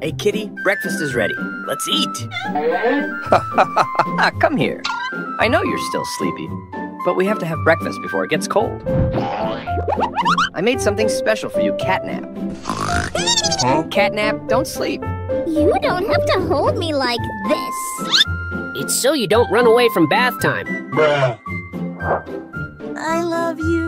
Hey, kitty, breakfast is ready. Let's eat. Come here. I know you're still sleepy, but we have to have breakfast before it gets cold. I made something special for you, Catnap. Catnap, don't sleep. You don't have to hold me like this. It's so you don't run away from bath time. I love you.